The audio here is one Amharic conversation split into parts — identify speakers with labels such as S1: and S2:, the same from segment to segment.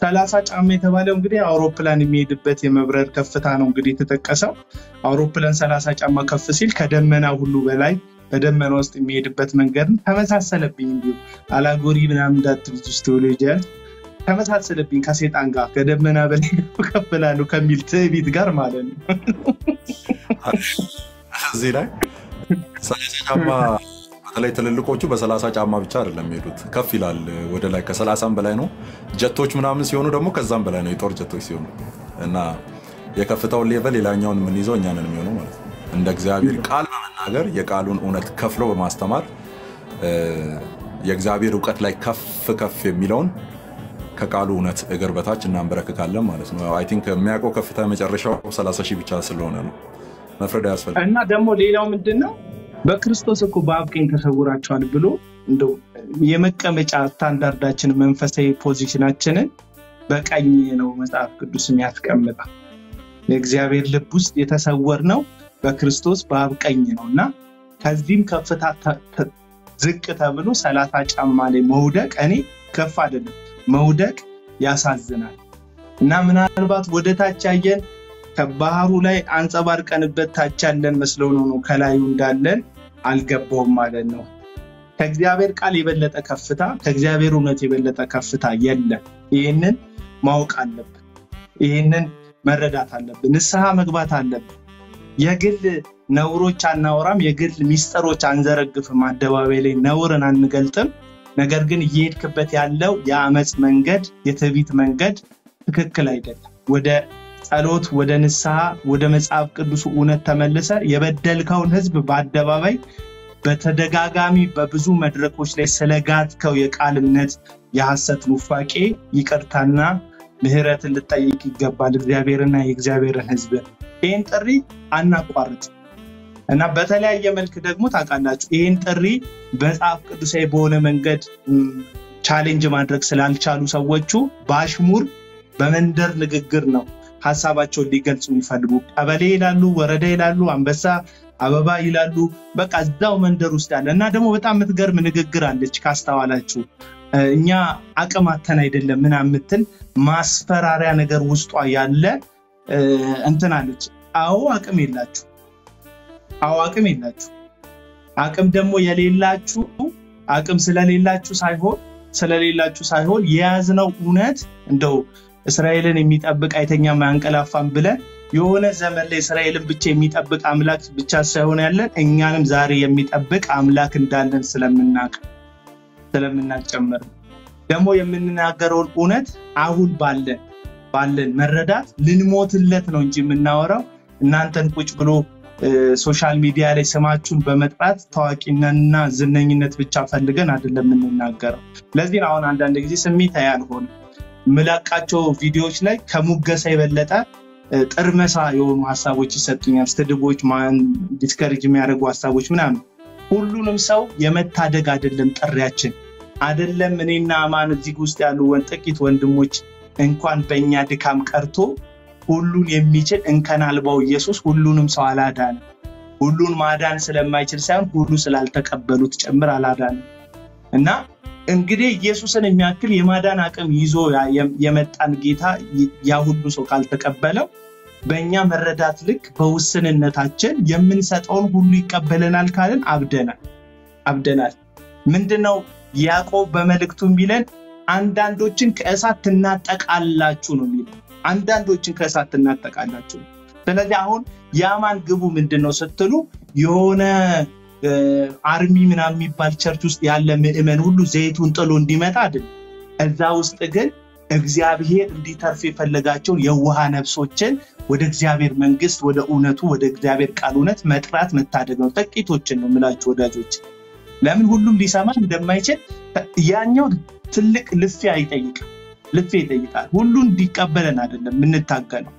S1: ሰላሳ ጫማ የተባለው እንግዲህ አውሮፕላን የሚሄድበት የመብረር ከፍታ ነው እንግዲህ የተጠቀሰው። አውሮፕላን ሰላሳ ጫማ ከፍ ሲል ከደመና ሁሉ በላይ በደመና ውስጥ የሚሄድበት መንገድ ተመሳሰለብኝ። እንዲሁ አላጎሪ ምናምን እንዳትሉት ውስጥ ቴዎሎጂያን ተመሳሰለብኝ ከሴጣን ጋር ከደመና በላይ ከፍ እላለሁ ከሚል ትዕቢት ጋር ማለት ነው።
S2: እዚህ ላይ ሰላሳ ጫማ በተለይ ትልልቆቹ በሰላሳ ጫማ ብቻ አይደለም የሚሄዱት፣ ከፍ ይላል ወደ ላይ ከሰላሳም በላይ ነው። ጀቶች ምናምን ሲሆኑ ደግሞ ከዛም በላይ ነው፣ የጦር ጀቶች ሲሆኑ እና የከፍታውን level ሌላኛውን የምንይዘው እኛን የሚሆነው ማለት ነው። እንደ እግዚአብሔር ቃል በመናገር የቃሉን እውነት ከፍሎ በማስተማር የእግዚአብሔር እውቀት ላይ ከፍ ከፍ የሚለውን ከቃሉ እውነት እግር በታች እናንበረክካለን ማለት ነው። I think የሚያውቀው ከፍታ የመጨረሻው 30 ሺህ ብቻ ስለሆነ ነው። መፍረድ አያስፈልግም።
S1: እና ደግሞ ሌላው ምንድን ነው በክርስቶስ እኮ በአብ ቀኝ ተሰውራችኋል ብሎ እንደው የመቀመጫ ስታንዳርዳችን መንፈሳዊ ፖዚሽናችንን በቀኝ ነው መጽሐፍ ቅዱስ የሚያስቀምጠው። የእግዚአብሔር ልብ ውስጥ የተሰወር ነው በክርስቶስ በአብ ቀኝ ነው እና ከዚህም ከፍታ ዝቅ ተብሎ ሰላሳ ጫማ ላይ መውደቅ እኔ ከፍ አይደለም መውደቅ ያሳዝናል። እና ምናልባት ወደ ታች ያየን ከባህሩ ላይ አንጸባርቀንበት ታች ያለን መስለው ነው ነው ከላዩ እንዳለን አልገባውም ማለት ነው። ከእግዚአብሔር ቃል የበለጠ ከፍታ ከእግዚአብሔር እውነት የበለጠ ከፍታ የለም። ይህንን ማወቅ አለብን። ይህንን መረዳት አለብን። ንስሐ መግባት አለብን። የግል ነውሮች አናወራም፣ የግል ሚስጥሮች አንዘረግፍም፣ አደባባይ ላይ ነውርን አንገልጥም። ነገር ግን እየሄድክበት ያለው የአመፅ መንገድ፣ የትዕቢት መንገድ ትክክል አይደለም። ወደ ጸሎት፣ ወደ ንስሐ፣ ወደ መጽሐፍ ቅዱስ እውነት ተመልሰ የበደልከውን ህዝብ በአደባባይ በተደጋጋሚ በብዙ መድረኮች ላይ ስለጋትከው የቃል እምነት የሐሰት ኑፋቄ ይቅርታና ምህረትን ልጠይቅ ይገባል እግዚአብሔርና የእግዚአብሔርን ህዝብ። ይህን ጥሪ አናቋርጥ እና በተለያየ መልክ ደግሞ ታውቃላችሁ ይህን ጥሪ መጽሐፍ ቅዱሳዊ በሆነ መንገድ challenge ማድረግ ስላልቻሉ ሰዎቹ በአሽሙር በመንደር ንግግር ነው ሀሳባቸውን ሊገልጹ የሚፈልጉ። ቀበሌ ይላሉ፣ ወረዳ ይላሉ፣ አንበሳ አበባ ይላሉ። በቃ እዛው መንደር ውስጥ ያለ እና ደግሞ በጣም የምትገርም ንግግር አለች ካስተዋላችሁ እኛ አቅም አተን አይደለም ምናምን የምትል ማስፈራሪያ ነገር ውስጧ ያለ እንትን አለች። አዎ አቅም የላችሁ፣ አዎ አቅም የላችሁ። አቅም ደግሞ የሌላችሁ አቅም ስለሌላችሁ ሳይሆን ስለሌላችሁ ሳይሆን የያዝነው እውነት እንደው እስራኤልን የሚጠብቅ አይተኛም አያንቀላፋም ብለን የሆነ ዘመን ላይ እስራኤልን ብቻ የሚጠብቅ አምላክ ብቻ ሳይሆን ያለን እኛንም ዛሬ የሚጠብቅ አምላክ እንዳለን ስለምናቅ ስለምናቅ ጨምር ደግሞ የምንናገረውን እውነት አሁን ባለን ባለን መረዳት ልንሞትለት ነው እንጂ የምናወራው እናንተን ቁጭ ብሎ social media ላይ ስማችሁን በመጥራት ታዋቂነትና ዝነኝነት ብቻ ፈልገን አይደለም የምንናገረው። ለዚህ አሁን አንዳንድ ጊዜ ስሜት ያልሆነ ምላቃቸው ቪዲዮዎች ላይ ከሙገሳ የበለጠ ጥርመሳ የሆኑ ሀሳቦች ይሰጡኛል። ስድቦች፣ discourage የሚያደርጉ ሀሳቦች ምናምን። ሁሉንም ሰው የመታደግ አይደለም ጥሪያችን አይደለም። እኔና አማን እዚህ ውስጥ ያሉ ጥቂት ወንድሞች እንኳን በእኛ ድካም ቀርቶ ሁሉን የሚችል እንከን አልባው ኢየሱስ ሁሉንም ሰው አላዳንም። ሁሉን ማዳን ስለማይችል ሳይሆን ሁሉ ስላልተቀበሉት ጭምር አላዳንም እና እንግዲህ ኢየሱስን የሚያክል የማዳን አቅም ይዞ የመጣን ጌታ ይ- ያ ሁሉ ሰው ካልተቀበለው በእኛ መረዳት ልክ በውስንነታችን የምንሰጠውን ሁሉ ይቀበለናል ካልን አብደናል አብደናል። ምንድነው ያዕቆብ በመልእክቱ የሚለን አንዳንዶችን ከእሳት ትናጠቃላችሁ ነው የሚለው። አንዳንዶችን ከእሳት ትናጠቃላችሁ። ስለዚህ አሁን የአማን ግቡ ምንድን ነው ስትሉ የሆነ army ምናምን የሚባል church ውስጥ ያለ ምዕመን ሁሉ ዘይቱን ጥሎ እንዲመጣ አይደለም። እዛ ውስጥ ግን እግዚአብሔር እንዲተርፍ የፈለጋቸውን የውሃ ነፍሶችን ወደ እግዚአብሔር መንግስት፣ ወደ እውነቱ፣ ወደ እግዚአብሔር ቃል እውነት መጥራት መታደግ ነው። ጥቂቶችን ነው የምላችሁ ወዳጆች። ለምን ሁሉም ሊሰማ እንደማይችል ያኛው ትልቅ ልፊያ ይጠይቃል። ልፊያ ይጠይቃል። ሁሉ እንዲቀበለን አይደለም የምንታገለው።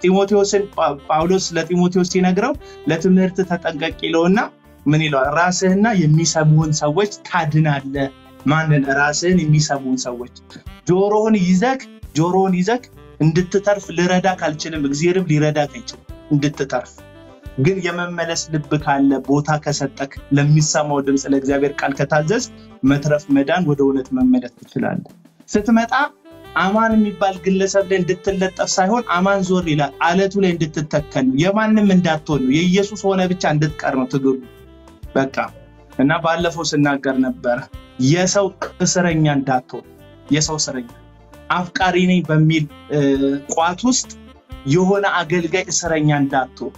S1: ጢሞቴዎስን ጳውሎስ ለጢሞቴዎስ ሲነግረው ለትምህርት ተጠንቀቅ ይለውና ምን ይለዋል? ራስህና የሚሰሙህን ሰዎች ታድናለህ። ማንን? ራስህን የሚሰሙህን ሰዎች። ጆሮህን ይዘክ ጆሮህን ይዘክ እንድትተርፍ ልረዳክ አልችልም፣ እግዚአብሔርም ሊረዳክ አይችልም እንድትተርፍ ግን የመመለስ ልብ ካለ ቦታ ከሰጠክ ለሚሰማው ድምፅ ለእግዚአብሔር ቃል ከታዘዝ መትረፍ መዳን ወደ እውነት መመለስ ትችላለህ። ስትመጣ አማን የሚባል ግለሰብ ላይ እንድትለጠፍ ሳይሆን አማን ዞር ይላል አለቱ ላይ እንድትተከል ነው። የማንም እንዳትሆን ነው። የኢየሱስ ሆነ ብቻ እንድትቀር ነው ትግሉ። በቃ እና ባለፈው ስናገር ነበረ የሰው እስረኛ እንዳትሆን የሰው እስረኛ አፍቃሪ ነኝ በሚል ቋት ውስጥ የሆነ አገልጋይ እስረኛ እንዳትሆን።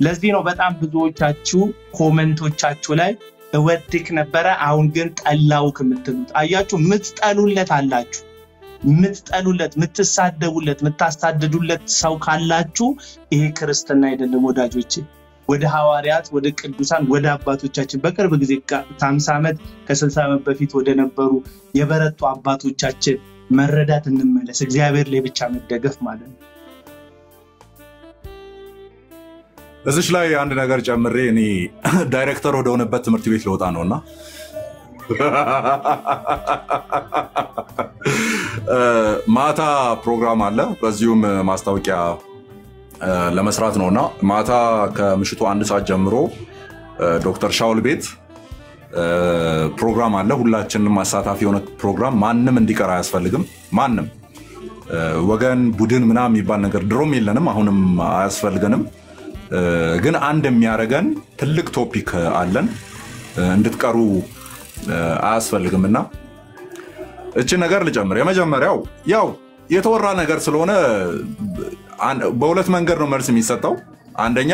S1: ለዚህ ነው በጣም ብዙዎቻችሁ ኮመንቶቻችሁ ላይ እወድክ ነበረ አሁን ግን ጠላውክ የምትሉት። አያችሁ፣ ምትጠሉለት አላችሁ ምትጠሉለት፣ ምትሳደቡለት፣ ምታሳድዱለት ሰው ካላችሁ ይሄ ክርስትና አይደለም ወዳጆቼ። ወደ ሐዋርያት፣ ወደ ቅዱሳን፣ ወደ አባቶቻችን በቅርብ ጊዜ ከሀምሳ ዓመት ከስልሳ ዓመት በፊት ወደ ነበሩ የበረቱ አባቶቻችን መረዳት እንመለስ። እግዚአብሔር ላይ ብቻ መደገፍ ማለት ነው።
S2: እዚች ላይ አንድ ነገር ጨምሬ እኔ ዳይሬክተር ወደሆነበት ትምህርት ቤት ልወጣ ነው እና ማታ ፕሮግራም አለ። በዚሁም ማስታወቂያ ለመስራት ነው እና ማታ ከምሽቱ አንድ ሰዓት ጀምሮ ዶክተር ሻውል ቤት ፕሮግራም አለ። ሁላችንም አሳታፊ የሆነ ፕሮግራም፣ ማንም እንዲቀር አያስፈልግም። ማንም ወገን፣ ቡድን ምናምን የሚባል ነገር ድሮም የለንም፣ አሁንም አያስፈልገንም። ግን አንድ የሚያደርገን ትልቅ ቶፒክ አለን። እንድትቀሩ አያስፈልግም እና እችን ነገር ልጨምር። የመጀመሪያው ያው የተወራ ነገር ስለሆነ በሁለት መንገድ ነው መልስ የሚሰጠው። አንደኛ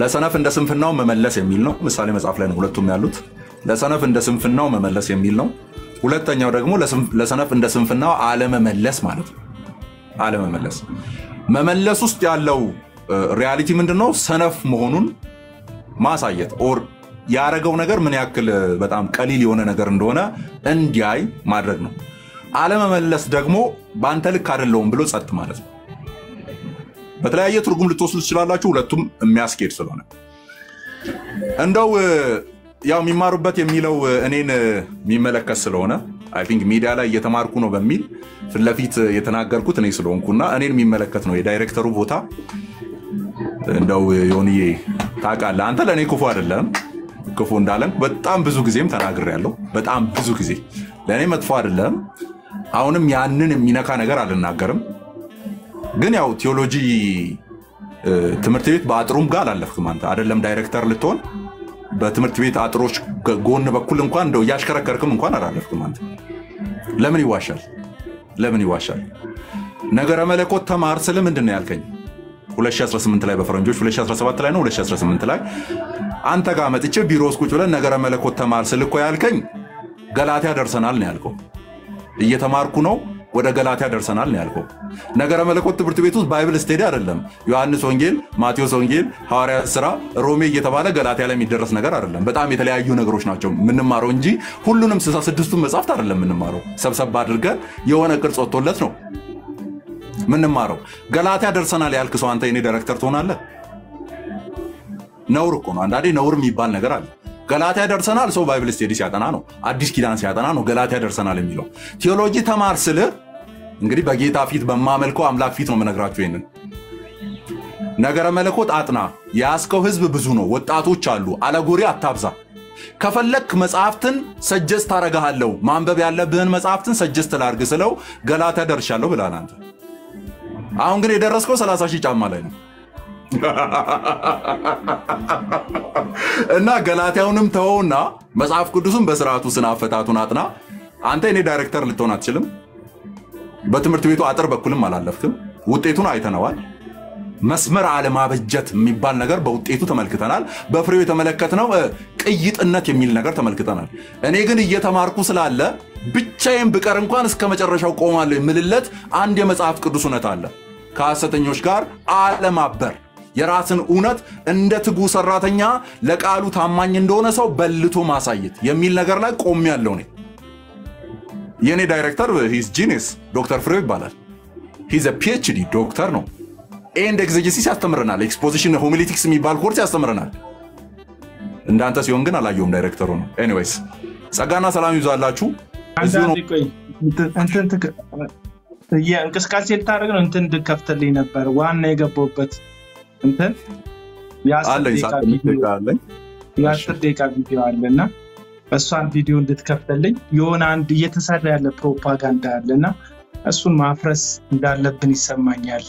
S2: ለሰነፍ እንደ ስንፍናው መመለስ የሚል ነው። ምሳሌ መጽሐፍ ላይ ነው ሁለቱም ያሉት። ለሰነፍ እንደ ስንፍናው መመለስ የሚል ነው። ሁለተኛው ደግሞ ለሰነፍ እንደ ስንፍናው አለመመለስ ማለት ነው። አለመመለስ መመለስ ውስጥ ያለው reality ምንድን ነው? ሰነፍ መሆኑን ማሳየት or ያደረገው ነገር ምን ያክል በጣም ቀሊል የሆነ ነገር እንደሆነ እንዲያይ ማድረግ ነው። አለመመለስ ደግሞ በአንተ ልክ አይደለውም ብሎ ጸጥ ማለት ነው። በተለያየ ትርጉም ልትወስዱ ትችላላችሁ። ሁለቱም የሚያስኬድ ስለሆነ እንደው ያው የሚማሩበት የሚለው እኔን የሚመለከት ስለሆነ I think ሚዲያ ላይ እየተማርኩ ነው በሚል ፊት ለፊት የተናገርኩት እኔ ስለሆንኩና እኔን የሚመለከት ነው የዳይሬክተሩ ቦታ። እንደው ዮኒዬ ታውቃለህ፣ አንተ ለእኔ ክፉ አይደለም። ክፉ እንዳለን በጣም ብዙ ጊዜም ተናግሬያለሁ። በጣም ብዙ ጊዜ ለእኔ መጥፎ አይደለም። አሁንም ያንን የሚነካ ነገር አልናገርም። ግን ያው ቴዎሎጂ ትምህርት ቤት በአጥሩም ጋር አላለፍክም አንተ አይደለም ዳይሬክተር ልትሆን በትምህርት ቤት አጥሮች ጎን በኩል እንኳን እንደው እያሽከረከርክም እንኳን አላለፍክም አንተ። ለምን ይዋሻል? ለምን ይዋሻል? ነገረ መለኮት ተማር ስል ምንድን ነው ያልከኝ? 2018 ላይ በፈረንጆች 2017 ላይ ነው 2018 ላይ አንተ ጋር መጥቼ ቢሮ ውስጥ ቁጭ ብለን ነገረ መለኮት ተማር ስል እኮ ያልከኝ ገላትያ ደርሰናል ነው ያልከው። እየተማርኩ ነው ወደ ገላትያ ደርሰናል ነው ያልከው። ነገረ መለኮት ትምህርት ቤት ውስጥ Bible study አይደለም። ዮሐንስ ወንጌል፣ ማቴዎስ ወንጌል፣ ሐዋርያት ስራ፣ ሮሜ እየተባለ ገላትያ ላይ የሚደረስ ነገር አይደለም። በጣም የተለያዩ ነገሮች ናቸው የምንማረው እንጂ ሁሉንም ስልሳ ስድስቱን መጽሐፍት አይደለም የምንማረው። ሰብሰብ አድርገን የሆነ ቅርጽ ወጥቶለት ነው ምንማረው። ገላትያ ደርሰናል ያልክ ሰው አንተ የኔ ዳይሬክተር ትሆናለህ? ነውር እኮ ነው። አንዳንዴ ነውር የሚባል ነገር አለ። ገላትያ ደርሰናል ሰው Bible study ሲያጠና ነው፣ አዲስ ኪዳን ሲያጠና ነው ገላትያ ደርሰናል የሚለው። ቴዎሎጂ ተማር ስልህ እንግዲህ በጌታ ፊት በማመልከው አምላክ ፊት ነው የምነግራችሁ። ይሄንን ነገረ መለኮት አጥና። የያዝከው ህዝብ ብዙ ነው፣ ወጣቶች አሉ። allegory አታብዛ። ከፈለክ መጽሐፍትን suggest አረግሃለሁ። ማንበብ ያለብህን መጽሐፍትን suggest ላርግ ስለው ገላትያ ደርሻለሁ ብላል አንተ። አሁን ግን የደረስከው 30 ሺህ ጫማ ላይ ነው እና ገላትያውንም ተወውና መጽሐፍ ቅዱስን በስርዓቱ ስነ አፈታቱን አጥና። አንተ እኔ ዳይሬክተር ልትሆን አትችልም። በትምህርት ቤቱ አጥር በኩልም አላለፍክም። ውጤቱን አይተነዋል። መስመር አለማበጀት የሚባል ነገር በውጤቱ ተመልክተናል። በፍሬው የተመለከትነው ቅይጥነት የሚል ነገር ተመልክተናል። እኔ ግን እየተማርኩ ስላለ ብቻዬን ብቀር እንኳን እስከ መጨረሻው ቆማለሁ የምልለት አንድ የመጽሐፍ ቅዱስ እውነት አለ። ከሐሰተኞች ጋር አለማበር፣ የራስን እውነት እንደ ትጉ ሰራተኛ ለቃሉ ታማኝ እንደሆነ ሰው በልቶ ማሳየት የሚል ነገር ላይ ቆሜያለሁ እኔ። የእኔ ዳይሬክተር his genius ዶክተር ፍሬው ይባላል። his PhD ዶክተር ነው። and exegesis ያስተምረናል። exposition homiletics የሚባል ኮርስ ያስተምረናል። እንዳንተ ሲሆን ግን አላየውም ዳይሬክተሩ ነው። anyways ጸጋና ሰላም ነው
S1: ትክ- እንቅስቃሴ ልታደርግ ነው። እንትን እንድከፍትልኝ ነበር ዋና የገባሁበት እንትን የአስር ደቂቃ ቪዲዮ አለ እና እሷን ቪዲዮ እንድትከፍተልኝ የሆነ አንድ እየተሰራ ያለ ፕሮፓጋንዳ አለ እና እሱን ማፍረስ እንዳለብን ይሰማኛል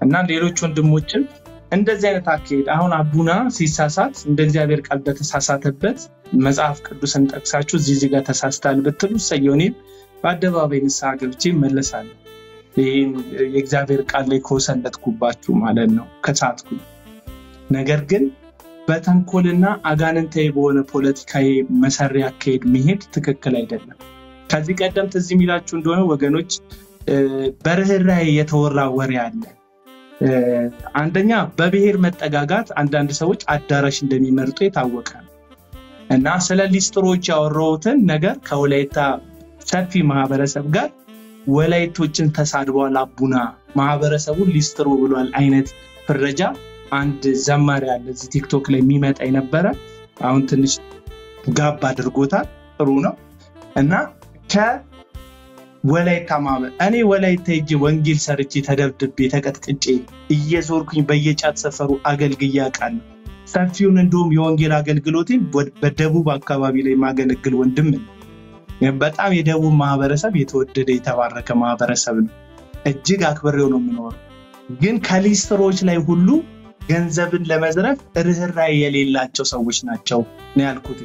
S1: እና ሌሎች ወንድሞችም እንደዚህ አይነት አካሄድ አሁን አቡና ሲሳሳት እንደ እግዚአብሔር ቃል በተሳሳተበት መጽሐፍ ቅዱስን ጠቅሳችሁ እዚህ ጋር ተሳስታል ብትሉ እሰየው፣ እኔም በአደባባይ ንስሐ ገብቼ እመለሳለሁ። ይህን የእግዚአብሔር ቃል ላይ ከወሰለትኩባችሁ ማለት ነው ከሳትኩ። ነገር ግን በተንኮልና አጋንንታዊ በሆነ ፖለቲካዊ መሰሪ አካሄድ መሄድ ትክክል አይደለም። ከዚህ ቀደም ትዝ የሚላችሁ እንደሆነ ወገኖች በርኅራኄ የተወራ ወሬ አለ። አንደኛ በብሔር መጠጋጋት አንዳንድ ሰዎች አዳራሽ እንደሚመርጡ የታወቀ ነው እና ስለ ሊስትሮች ያወራሁትን ነገር ከወላይታ ሰፊ ማህበረሰብ ጋር ወላይቶችን ተሳድበዋል፣ አቡና ማህበረሰቡን ሊስትሮ ብሏል አይነት ፍረጃ አንድ ዘማሪ አለ እዚህ ቲክቶክ ላይ የሚመጣ የነበረ አሁን ትንሽ ጋብ አድርጎታል። ጥሩ ነው እና ከወላይታ ማህበር እኔ ወላይታ ሄጄ ወንጌል ሰርቼ ተደብድቤ ተቀጥቅጬ እየዞርኩኝ በየጫት ሰፈሩ አገልግዬ አውቃለሁ። ሰፊውን እንደውም የወንጌል አገልግሎቴን በደቡብ አካባቢ ላይ ማገለግል ወንድም ነው። በጣም የደቡብ ማህበረሰብ የተወደደ የተባረከ ማህበረሰብ ነው። እጅግ አክብሬው ነው የምኖረው። ግን ከሊስትሮች ላይ ሁሉ ገንዘብን ለመዝረፍ ርኅራኄ የሌላቸው ሰዎች ናቸው ነው ያልኩት።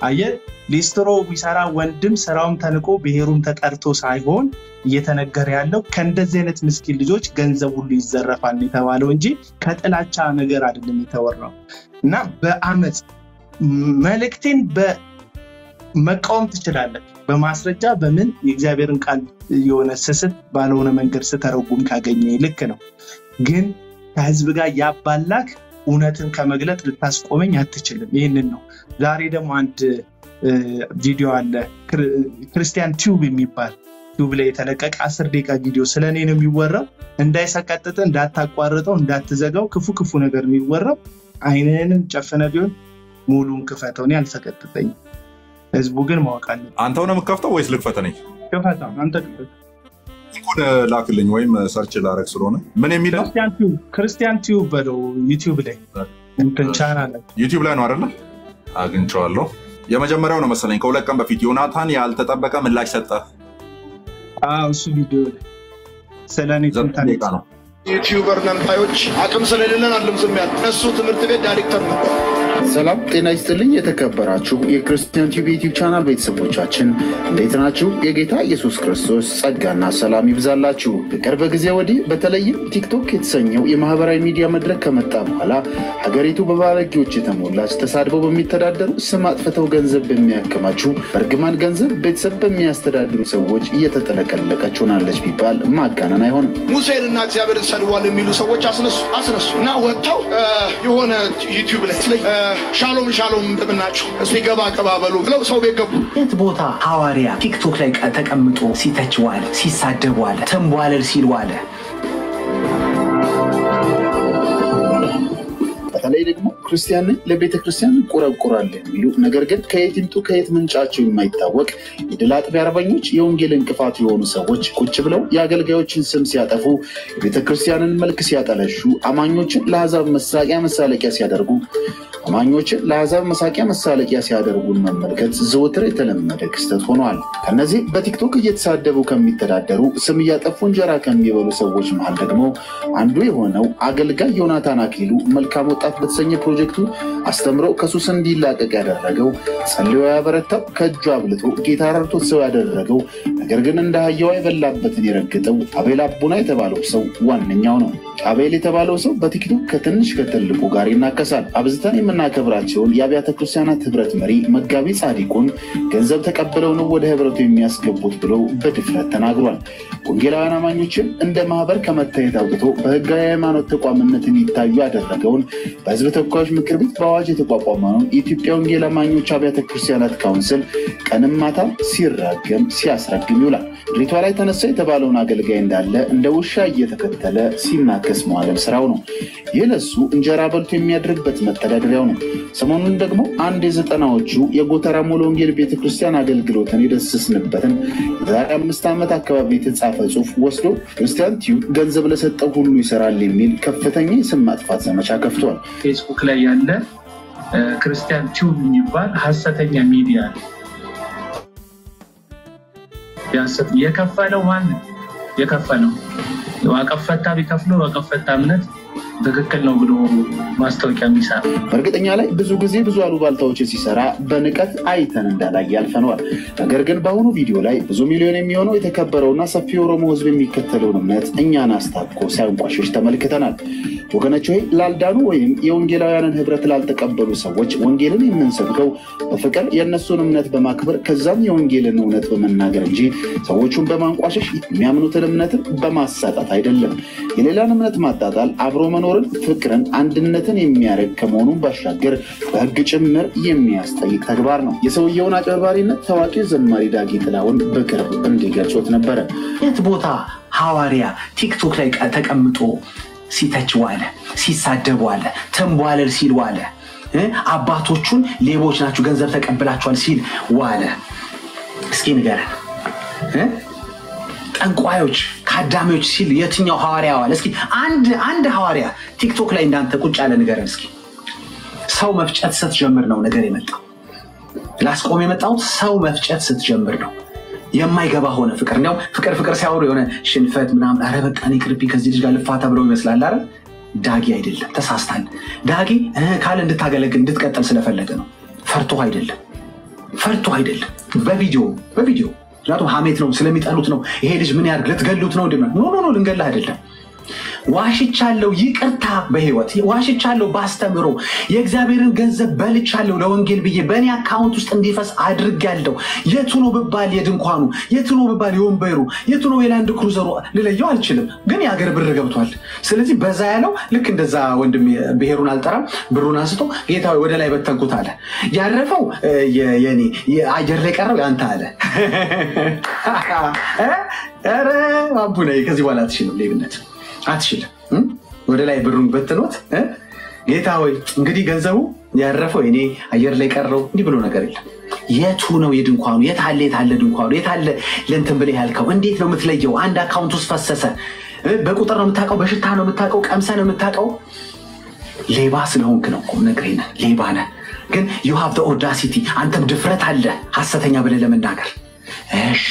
S1: አየህ፣ ሊስትሮ የሚሰራ ወንድም ስራውም ተንቆ ብሔሩም ተጠርቶ ሳይሆን እየተነገረ ያለው ከእንደዚህ አይነት ምስኪን ልጆች ገንዘብ ሁሉ ይዘረፋል የተባለው እንጂ ከጥላቻ ነገር አይደለም የተወራው እና በአመፅ መልእክቴን መቃወም ትችላለች። በማስረጃ በምን የእግዚአብሔርን ቃል የሆነ ስስት ባለሆነ መንገድ ስተረጉም ካገኘ ልክ ነው። ግን ከህዝብ ጋር ያባላክ እውነትን ከመግለጥ ልታስቆመኝ አትችልም። ይህንን ነው። ዛሬ ደግሞ አንድ ቪዲዮ አለ ክርስቲያን ቲዩብ የሚባል ቲዩብ ላይ የተለቀቀ አስር ደቂቃ ቪዲዮ ስለ እኔ ነው የሚወራው። እንዳይሰቀጥጥ፣ እንዳታቋርጠው፣ እንዳትዘጋው ክፉ ክፉ ነገር የሚወራው አይንህንም ጨፍነ ቢሆን ሙሉን ክፈተው። አልሰቀጥጠኝም። ህዝቡ ግን ማወቅ አለ።
S2: አንተው ነው የምከፍተው ወይስ ልክፈት? እኔ
S1: ክፈታ፣ አንተ ክፈት።
S2: ሊንኩን ላክልኝ ወይም ሰርች ላረግ ስለሆነ ምን የሚል ነው?
S1: ክርስቲያን ቲዩብ በለው ዩቲዩብ ላይ ቻናል
S2: ዩቲዩብ ላይ ነው አይደለ? አግኝቼዋለሁ። የመጀመሪያው ነው መሰለኝ ከሁለት ቀን በፊት ዮናታን ያልተጠበቀ ምላሽ ሰጠ።
S1: እሱ ቪዲዮ ላይ ስለ
S2: ነው።
S3: ዩቲዩበር ነንታዮች አቅም ስለሌለን አለም ዝም ያለ እሱ ትምህርት ቤት ዳይሬክተር ነበር።
S4: ሰላም ጤና ይስጥልኝ። የተከበራችሁ የክርስቲያን ቲቪ ዩቲዩብ ቻናል ቤተሰቦቻችን እንዴት ናችሁ? የጌታ ኢየሱስ ክርስቶስ ጸጋና ሰላም ይብዛላችሁ። በቅርብ ጊዜ ወዲህ በተለይም ቲክቶክ የተሰኘው የማህበራዊ ሚዲያ መድረክ ከመጣ በኋላ ሀገሪቱ በባለጌዎች የተሞላች ተሳድበው በሚተዳደሩ ስም አጥፍተው ገንዘብ በሚያከማቹ በእርግማን ገንዘብ ቤተሰብ በሚያስተዳድሩ ሰዎች እየተጠለቀለቀች ሆናለች ቢባል ማጋነን አይሆንም።
S3: ሙሴንና እግዚአብሔርን ሰድቧል የሚሉ ሰዎች አስነሱ አስነሱ እና ወጥተው የሆነ ዩቲዩብ ላይ ሻሎም ሻሎም እንደምናችሁ እስኪ ገባ ቀባበሉ ብለው ሰው ቤት ገቡ።
S5: የት ቦታ ሐዋርያ ቲክቶክ ላይ ተቀምጦ ሲተች ዋለ፣ ሲሳደብ ዋለ፣ ተንቧለል ሲል ዋለ።
S4: በተለይ ደግሞ ክርስቲያንን ለቤተ ክርስቲያን እንቆረቆራለን የሚሉ ነገር ግን ከየት ይምጡ ከየት ምንጫቸው የማይታወቅ የድል አጥቢያ አርበኞች የወንጌል እንቅፋት የሆኑ ሰዎች ቁጭ ብለው የአገልጋዮችን ስም ሲያጠፉ፣ የቤተ ክርስቲያንን መልክ ሲያጠለሹ፣ አማኞችን ለአሕዛብ መሳቂያ መሳለቂያ ሲያደርጉ አማኞችን ለአሕዛብ መሳቂያ መሳለቂያ ሲያደርጉን መመልከት ዘወትር የተለመደ ክስተት ሆኗል። ከነዚህ በቲክቶክ እየተሳደቡ ከሚተዳደሩ ስም እያጠፉ እንጀራ ከሚበሉ ሰዎች መሃል ደግሞ አንዱ የሆነው አገልጋይ ዮናታን አክሊሉ መልካም ወጣት በተሰኘ ፕሮጀክቱ አስተምሮ ከሱስ እንዲላቀቅ ያደረገው ጸልዮ ያበረታው ከእጁ አብልጦ ጌታ ረድቶት ሰው ያደረገው ነገር ግን እንደ አህያዋ የበላበትን የረገጠው አቤል አቡና የተባለው ሰው ዋነኛው ነው። አቤል የተባለው ሰው በቲክቶክ ከትንሽ ከትልቁ ጋር ይናከሳል። አብዝተን የምናከብራቸውን የአብያተ ክርስቲያናት ህብረት መሪ መጋቢ ጻዲቁን ገንዘብ ተቀብለው ነው ወደ ህብረቱ የሚያስገቡት ብለው በድፍረት ተናግሯል። ወንጌላውያን አማኞችን እንደ ማህበር ከመታየት አውጥቶ በህጋዊ ሃይማኖት ተቋምነት እንዲታዩ ያደረገውን በህዝብ ተወካዮች ምክር ቤት በአዋጅ የተቋቋመውን የኢትዮጵያ ወንጌል አማኞች አብያተ ክርስቲያናት council ቀንም ማታም ሲራገም ሲያስረግም ይውላል። ድሪቷ ላይ ተነሳ የተባለውን አገልጋይ እንዳለ እንደ ውሻ እየተከተለ ሲናከስ መዋለም ስራው ነው። ይህ ለሱ እንጀራ በልቶ የሚያድርበት መተዳደሪያው ነው። ሰሞኑን ደግሞ አንድ የዘጠናዎቹ የጎተራ ሙሉ ወንጌል ቤተክርስቲያን አገልግሎትን የደስስንበትን የዛሬ አምስት ዓመት አካባቢ የተጻፈ ጽሑፍ ወስዶ ክርስቲያን ቲዩብ ገንዘብ ለሰጠው ሁሉ ይሰራል የሚል ከፍተኛ የስም ማጥፋት ዘመቻ ከፍቷል።
S1: ፌስቡክ ላይ ያለ ክርስቲያን ቲዩብ የሚባል ሀሰተኛ ሚዲያ ነው። የሐሰት- የከፈለው ማን የከፈለው ዋቀፈታ ቢከፍለው ዋቀፈታ እምነት ትክክል ነው ብሎ ማስታወቂያ የሚሰራ
S4: በእርግጠኛ ላይ ብዙ ጊዜ ብዙ አሉባልታዎችን ሲሰራ በንቀት አይተን እንዳላይ ያልፈነዋል። ነገር ግን በአሁኑ ቪዲዮ ላይ ብዙ ሚሊዮን የሚሆነው የተከበረውና ሰፊ የኦሮሞ ሕዝብ የሚከተለውን እምነት እኛን አስታኮ ሲያንቋሽሽ ተመልክተናል። ወገኖች ሆይ ላልዳኑ ወይም የወንጌላውያንን ህብረት ላልተቀበሉ ሰዎች ወንጌልን የምንሰብከው በፍቅር የእነሱን እምነት በማክበር ከዛም የወንጌልን እውነት በመናገር እንጂ ሰዎቹን በማንቋሸሽ የሚያምኑትን እምነትን በማሳጣት አይደለም። የሌላን እምነት ማጣጣል አብሮ መኖርን፣ ፍቅርን፣ አንድነትን የሚያደርግ ከመሆኑም ባሻገር በህግ ጭምር የሚያስጠይቅ ተግባር ነው። የሰውየውን አጭበርባሪነት ታዋቂ ዘማሪ ዳጊ ጥላሁን በቅርብ እንዲገልጾት ነበረ።
S5: የት ቦታ ሐዋርያ ቲክቶክ ላይ ተቀምጦ ሲተች ዋለ፣ ሲሳደብ ዋለ፣ ተንቧለል ሲል ዋለ፣? አባቶቹን ሌቦች ናችሁ ገንዘብ ተቀብላችኋል ሲል ዋለ። እስኪ ንገረን? ጠንቋዮች ከአዳሚዎች ሲል የትኛው ሐዋርያ ዋለ? እስኪ አንድ አንድ ሐዋርያ ቲክቶክ ላይ እንዳንተ ቁጭ ያለ ንገረን እስኪ። ሰው መፍጨት ስትጀምር ነው ነገር የመጣው። ላስቆም የመጣሁት ሰው መፍጨት ስትጀምር ነው። የማይገባ ሆነ ፍቅር እንዲያውም ፍቅር ፍቅር ሲያወሩ የሆነ ሽንፈት ምናምን ኧረ በቃ እኔ ቅርቢ ከዚህ ልጅ ጋር ልፋታ ብለው ይመስላል አይደል? ዳጊ አይደለም፣ ተሳስታል። ዳጊ ካለ እንድታገለግል እንድትቀጥል ስለፈለገ ነው። ፈርቶ አይደለም፣ ፈርቶ አይደለም። በቪዲዮ በቪዲዮ ምክንያቱም ሀሜት ነው ስለሚጠሉት ነው። ይሄ ልጅ ምን ያድርግ ልትገሉት ነው? no no no ልንገልህ አይደለም ዋሽቻለሁ፣ ይቅርታ በህይወት ዋሽቻለሁ፣ ባስተምሮ የእግዚአብሔርን ገንዘብ በልቻለሁ ለወንጌል ብዬ በእኔ account ውስጥ እንዲፈስ አድርጌያለሁ። የቱ ነው ብባል የድንኳኑ፣ የቱ ነው ብባል የወንበሩ፣ የቱ ነው የላንድ ክሩዘሩ ልለየው አልችልም፣ ግን የአገር ብር ገብቷል። ስለዚህ በዛ ያለው ልክ እንደዛ ወንድም ብሔሩን አልጠራም፣ ብሩን አንስቶ ጌታ ወደ ላይ በተንኩት አለ። ያረፈው የኔ አየር ላይ ቀረው ያንተ አለ።? ኧረ አቡ ነይ፣ ከዚህ በኋላ አትችልም ሌብነት አትችልም።? ወደ ላይ ብሩን በትኖት? ጌታ ሆይ እንግዲህ ገንዘቡ ያረፈው እኔ አየር ላይ ቀረው እንዲህ ብሎ ነገር የለም። የቱ ነው የድንኳኑ? የታለ የታለ ድንኳኑ? የታለ ለእንትን ብለህ ያልከው? እንዴት ነው የምትለየው? አንድ አካውንት ውስጥ ፈሰሰ።? በቁጥር ነው የምታውቀው? በሽታ ነው የምታውቀው? ቀምሰ ነው የምታውቀው? ሌባ ስለሆንክ ነው እኮ ነግሬህ ነህ። ሌባ ነህ፣ ግን you have audacity አንተም ድፍረት አለ ሐሰተኛ ብለህ ለመናገር እሺ